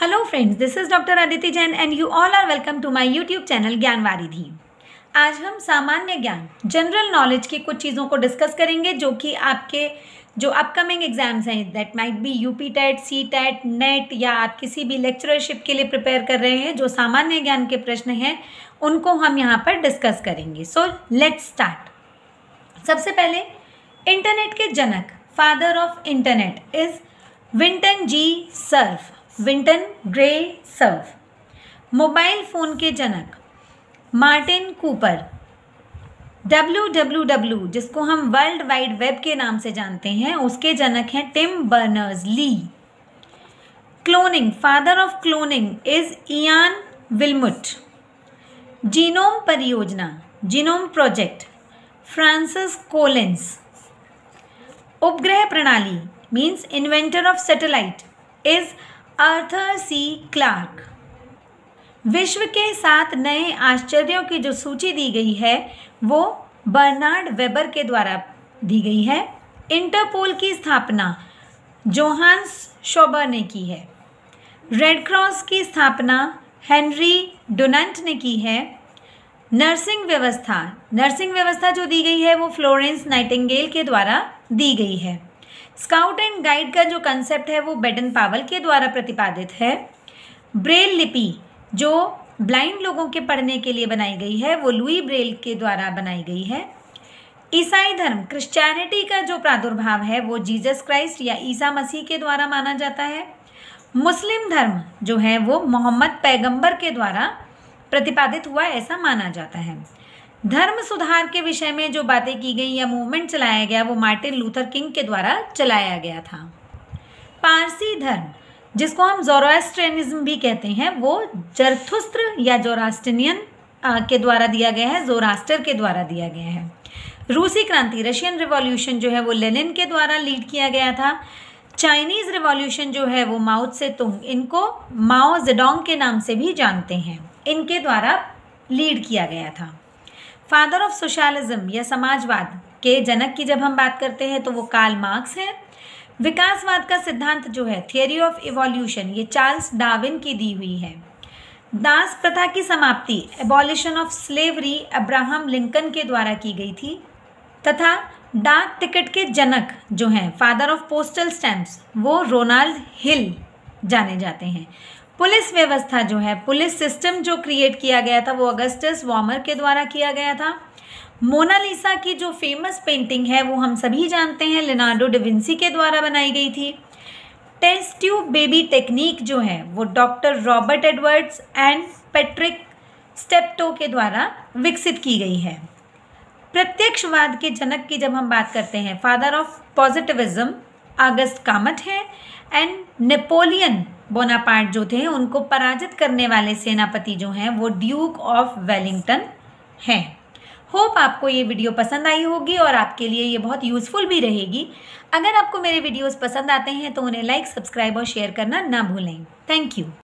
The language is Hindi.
Hello friends this is doctor Aditya Jain and you all are welcome to my YouTube channel Gyan Varidhi आज हम सामान्य ज्ञान जनरल नॉलेज की कुछ चीज़ों को डिस्कस करेंगे जो कि आपके, जो अपकमिंग एग्ज़ाम्स हैं that might be U P TET C TET NET या आप किसी भी लेक्चरशिप के लिए प्रिपेयर कर रहे हैं, जो सामान्य ज्ञान के प्रश्न हैं, उनको हम यहाँ पर डिस्कस करेंगे। सो लेट्स स्टार्ट सबसे पहले इंटरनेट के जनक father of internet is Vinton G Cerf Vinton Gray Cerf mobile phone के जनक, Martin Cooper. W W W, जिसको हम वर्ल्ड वाइड वेब के नाम से जानते हैं, उसके जनक हैं Tim Berners Lee. Cloning, father of cloning is Ian Wilmut. Genome परियोजना, जीनोम प्रोजेक्ट, फ्रांसिस कोलिंस उपग्रह प्रणाली means inventor of satellite is Arthur C Clarke. विश्व के सात नए आश्चर्यों की जो सूची दी गई है, वो बर्नार्ड वेबर के द्वारा दी गई है। इंटरपोल की स्थापना जोहान्स शोबर ने की है। रेड क्रॉस की स्थापना हेनरी डोनंट ने की है। नर्सिंग व्यवस्था नर्सिंग व्यवस्था जो दी गई है, वो फ्लोरेंस नाइटिंगेल के द्वारा दी गई है। स्काउट एंड गाइड का जो कंसेप्ट है, वो बेडन पावल के द्वारा प्रतिपादित है। ब्रेल लिपि, जो ब्लाइंड लोगों के पढ़ने के लिए बनाई गई है, वो लुई ब्रेल के द्वारा बनाई गई है। ईसाई धर्म क्रिश्चियनिटी का जो प्रादुर्भाव है, वो जीसस क्राइस्ट या ईसा मसीह के द्वारा माना जाता है। मुस्लिम धर्म जो है, वो मोहम्मद पैगंबर के द्वारा प्रतिपादित हुआ, ऐसा माना जाता है। धर्म सुधार के विषय में जो बातें की गई या मूवमेंट चलाया गया, वो मार्टिन लूथर किंग के द्वारा चलाया गया था। पारसी धर्म, जिसको हम जोरास्ट्रेनिज्म भी कहते हैं, वो जरथुस्त्र या जोरास्टनियन के द्वारा दिया गया है, जोरास्टर के द्वारा दिया गया है। रूसी क्रांति, रशियन रिवॉल्यूशन जो है वो लेनिन के द्वारा लीड किया गया था। चाइनीज़ रिवॉल्यूशन जो है वो माउथ से तुंग इनको माओ जेडोंग के नाम से भी जानते हैं। इनके द्वारा लीड किया गया था। फादर ऑफ़ सोशलिज्म या समाजवाद के जनक की जब हम बात करते हैं तो वो कार्ल मार्क्स हैं। विकासवाद का सिद्धांत जो है थियोरी ऑफ़ इवोल्यूशन ये चार्ल्स डार्विन की दी हुई है। दास प्रथा की समाप्ति abolition of slavery Abraham Lincoln के द्वारा की गई थी। तथा डाक टिकट के जनक जो हैं फादर ऑफ़ पोस्टल स्टैम्प्स वो रोनाल्ड हिल जाने जाते हैं। पुलिस व्यवस्था जो है, पुलिस सिस्टम जो क्रिएट किया गया था वो अगस्टस वॉमर के द्वारा किया गया था। मोनालिसा की जो फ़ेमस पेंटिंग है, वो हम सभी जानते हैं लिनार्डो डिविंसी के द्वारा बनाई गई थी। टेस्ट ट्यूब बेबी टेक्निक जो है, वो doctor Robert Edwards and Patrick Steptoe के द्वारा विकसित की गई है। प्रत्यक्षवाद के जनक की जब हम बात करते हैं father of positivism Auguste Comte है एंड नेपोलियन बोनापार्ट जो थे, उनको पराजित करने वाले सेनापति जो हैं, वो ड्यूक ऑफ़ वेलिंगटन हैं। होप आपको ये वीडियो पसंद आई होगी और आपके लिए ये बहुत यूज़फुल भी रहेगी। अगर आपको मेरे वीडियोस पसंद आते हैं तो उन्हें लाइक सब्सक्राइब और शेयर करना ना भूलें। Thank you